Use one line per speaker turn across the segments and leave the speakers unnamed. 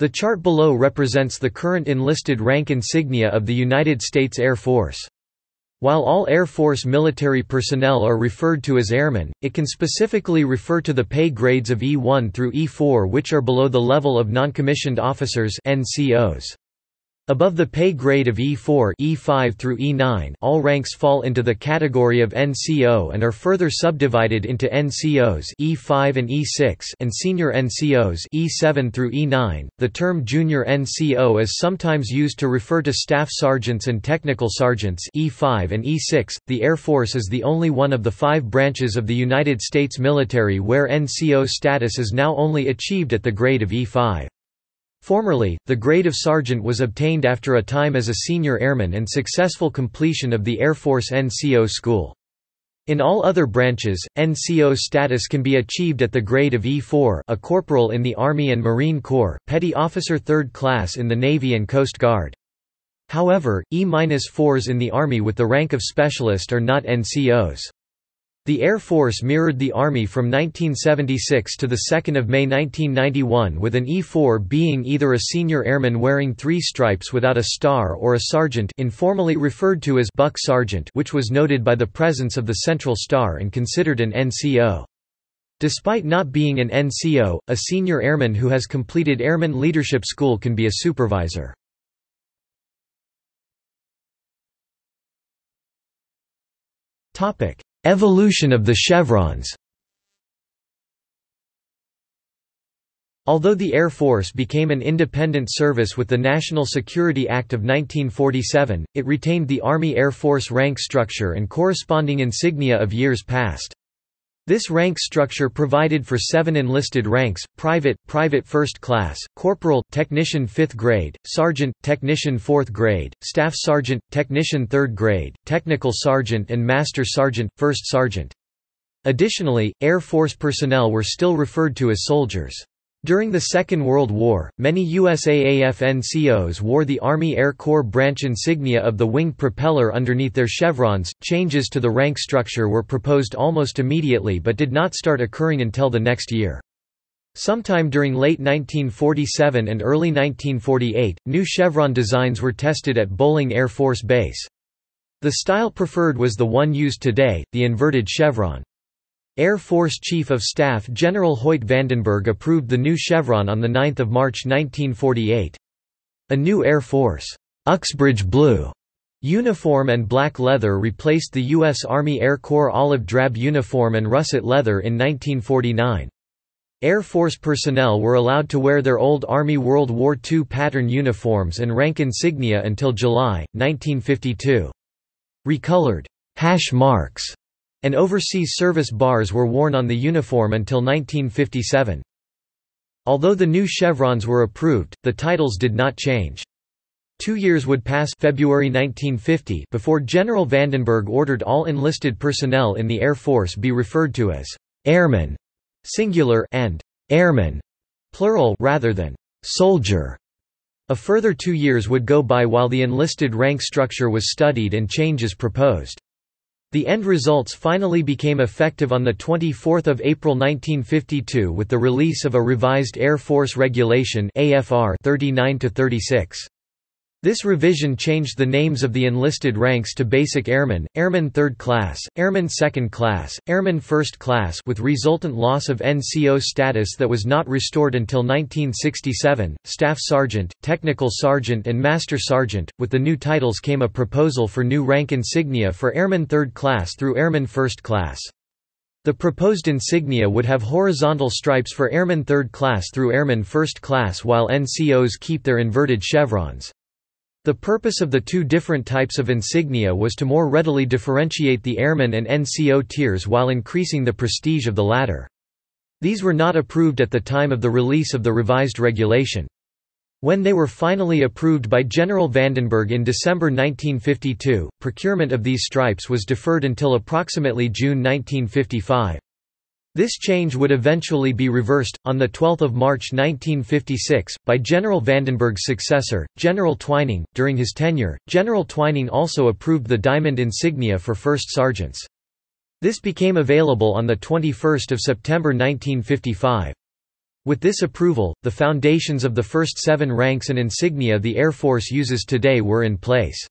The chart below represents the current enlisted rank insignia of the United States Air Force. While all Air Force military personnel are referred to as airmen, it can specifically refer to the pay grades of E1 through E4 which are below the level of noncommissioned officers NCOs. Above the pay grade of E4 E5 through E9 all ranks fall into the category of NCO and are further subdivided into NCOs E5 and E6 and senior NCOs E7 through E9. The term junior NCO is sometimes used to refer to staff sergeants and technical sergeants E5 and E6. The Air Force is the only one of the five branches of the United States military where NCO status is now only achieved at the grade of E5. Formerly, the grade of sergeant was obtained after a time as a senior airman and successful completion of the Air Force NCO school. In all other branches, NCO status can be achieved at the grade of E4 a corporal in the Army and Marine Corps, petty officer 3rd class in the Navy and Coast Guard. However, E-4s in the Army with the rank of specialist are not NCOs. The Air Force mirrored the Army from 1976 to 2 May 1991 with an E-4 being either a senior airman wearing three stripes without a star or a sergeant informally referred to as Buck Sergeant which was noted by the presence of the central star and considered an NCO. Despite not being an NCO, a senior airman who has completed Airman Leadership School can be a supervisor. Topic: Evolution of the chevrons Although the Air Force became an independent service with the National Security Act of 1947, it retained the Army Air Force rank structure and corresponding insignia of years past. This rank structure provided for seven enlisted ranks, private, private first class, corporal, technician 5th grade, sergeant, technician 4th grade, staff sergeant, technician 3rd grade, technical sergeant and master sergeant, first sergeant. Additionally, Air Force personnel were still referred to as soldiers. During the Second World War, many USAAF NCOs wore the Army Air Corps branch insignia of the winged propeller underneath their chevrons. Changes to the rank structure were proposed almost immediately but did not start occurring until the next year. Sometime during late 1947 and early 1948, new chevron designs were tested at Bolling Air Force Base. The style preferred was the one used today, the inverted chevron. Air Force Chief of Staff General Hoyt Vandenberg approved the new chevron on 9 March 1948. A new Air Force Uxbridge blue uniform and black leather replaced the U.S. Army Air Corps olive drab uniform and russet leather in 1949. Air Force personnel were allowed to wear their old Army World War II pattern uniforms and rank insignia until July, 1952. Recolored hash marks and overseas service bars were worn on the uniform until 1957. Although the new chevrons were approved, the titles did not change. Two years would pass February 1950 before General Vandenberg ordered all enlisted personnel in the Air Force be referred to as airmen singular and airman plural rather than soldier. A further two years would go by while the enlisted rank structure was studied and changes proposed. The end results finally became effective on 24 April 1952 with the release of a revised Air Force Regulation AFR 39 -36. This revision changed the names of the enlisted ranks to Basic Airman, Airman 3rd Class, Airman 2nd Class, Airman 1st Class with resultant loss of NCO status that was not restored until 1967, Staff Sergeant, Technical Sergeant and Master Sergeant. With the new titles came a proposal for new rank insignia for Airman 3rd Class through Airman 1st Class. The proposed insignia would have horizontal stripes for Airman 3rd Class through Airman 1st Class while NCOs keep their inverted chevrons. The purpose of the two different types of insignia was to more readily differentiate the airman and NCO tiers while increasing the prestige of the latter. These were not approved at the time of the release of the revised regulation. When they were finally approved by General Vandenberg in December 1952, procurement of these stripes was deferred until approximately June 1955. This change would eventually be reversed, on 12 March 1956, by General Vandenberg's successor, General Twining. During his tenure, General Twining also approved the diamond insignia for first sergeants. This became available on 21 September 1955. With this approval, the foundations of the first seven ranks and insignia the Air Force uses today were in place.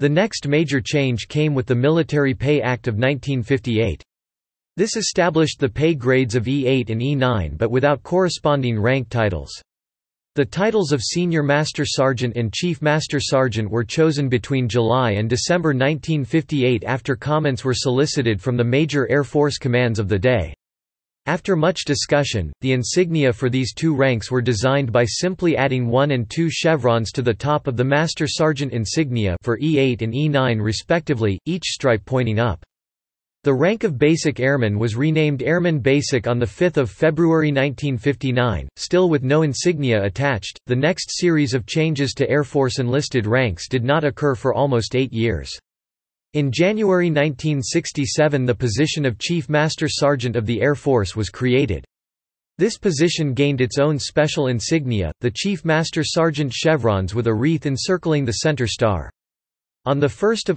The next major change came with the Military Pay Act of 1958. This established the pay grades of E8 and E9 but without corresponding rank titles. The titles of Senior Master Sergeant and Chief Master Sergeant were chosen between July and December 1958 after comments were solicited from the major Air Force commands of the day. After much discussion, the insignia for these two ranks were designed by simply adding one and two chevrons to the top of the Master Sergeant insignia for E8 and E9 respectively, each stripe pointing up. The rank of Basic Airman was renamed Airman Basic on 5 February 1959, still with no insignia attached. The next series of changes to Air Force enlisted ranks did not occur for almost eight years. In January 1967 the position of Chief Master Sergeant of the Air Force was created. This position gained its own special insignia, the Chief Master Sergeant chevrons with a wreath encircling the center star. On 1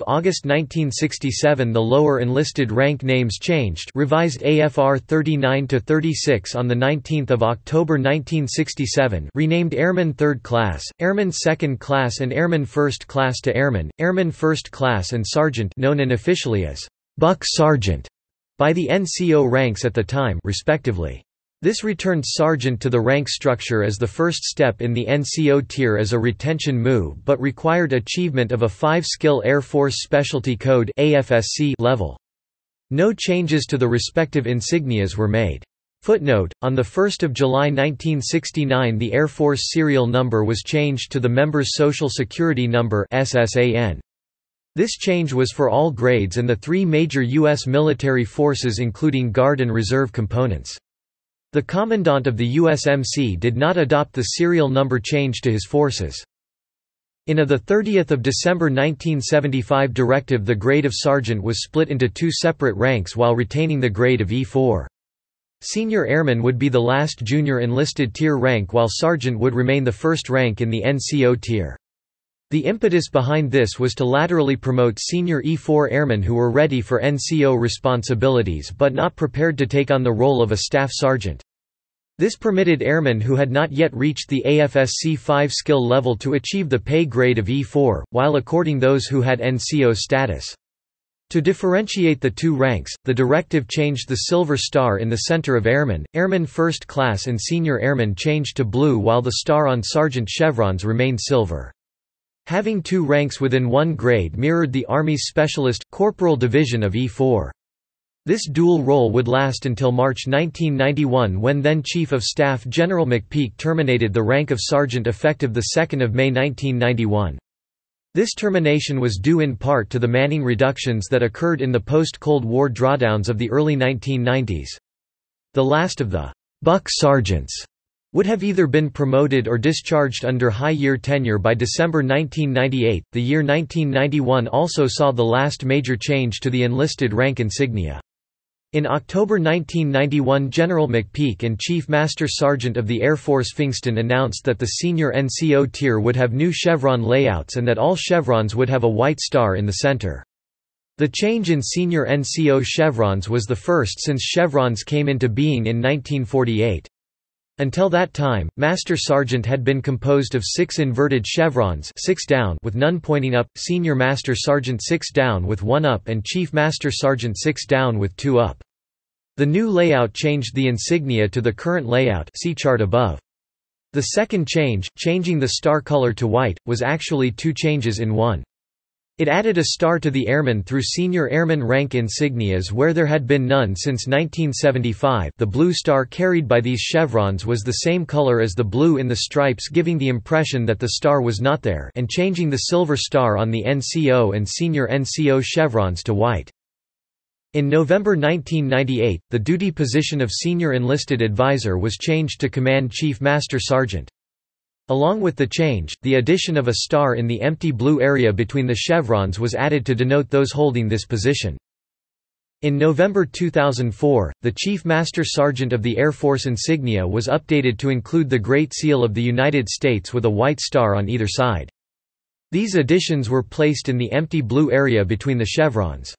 August 1967 the lower enlisted rank names changed revised AFR 39-36 on 19 October 1967 renamed Airman 3rd Class, Airman 2nd Class and Airman 1st Class to Airman, Airman 1st Class and Sergeant known unofficially as Buck Sergeant by the NCO ranks at the time respectively. This returned sergeant to the rank structure as the first step in the NCO tier as a retention move but required achievement of a 5-skill Air Force Specialty Code level. No changes to the respective insignias were made. Footnote, on 1 July 1969 the Air Force serial number was changed to the Member's Social Security Number SSAN. This change was for all grades and the three major U.S. military forces including Guard and Reserve components. The Commandant of the USMC did not adopt the serial number change to his forces. In a 30 December 1975 directive the grade of sergeant was split into two separate ranks while retaining the grade of E4. Senior airman would be the last junior enlisted tier rank while sergeant would remain the first rank in the NCO tier. The impetus behind this was to laterally promote senior E4 airmen who were ready for NCO responsibilities but not prepared to take on the role of a staff sergeant. This permitted airmen who had not yet reached the AFSC 5 skill level to achieve the pay grade of E4, while according those who had NCO status. To differentiate the two ranks, the directive changed the silver star in the center of airmen, airmen first class and senior airmen changed to blue while the star on sergeant chevrons remained silver. Having two ranks within one grade mirrored the Army's specialist, corporal division of E4. This dual role would last until March 1991 when then Chief of Staff General McPeak terminated the rank of sergeant effective 2 May 1991. This termination was due in part to the manning reductions that occurred in the post-Cold War drawdowns of the early 1990s. The last of the «buck sergeants» would have either been promoted or discharged under high-year tenure by December 1998. The year 1991 also saw the last major change to the enlisted rank insignia. In October 1991 General McPeak and Chief Master Sergeant of the Air Force Pfingston announced that the senior NCO tier would have new chevron layouts and that all chevrons would have a white star in the center. The change in senior NCO chevrons was the first since chevrons came into being in 1948. Until that time, Master Sergeant had been composed of six inverted chevrons six down with none pointing up, Senior Master Sergeant six down with one up and Chief Master Sergeant six down with two up. The new layout changed the insignia to the current layout see chart above. The second change, changing the star color to white, was actually two changes in one. It added a star to the airman through senior airman rank insignias where there had been none since 1975 the blue star carried by these chevrons was the same color as the blue in the stripes giving the impression that the star was not there and changing the silver star on the NCO and senior NCO chevrons to white. In November 1998, the duty position of Senior Enlisted Advisor was changed to Command Chief Master Sergeant. Along with the change, the addition of a star in the empty blue area between the chevrons was added to denote those holding this position. In November 2004, the Chief Master Sergeant of the Air Force insignia was updated to include the Great Seal of the United States with a white star on either side. These additions were placed in the empty blue area between the chevrons.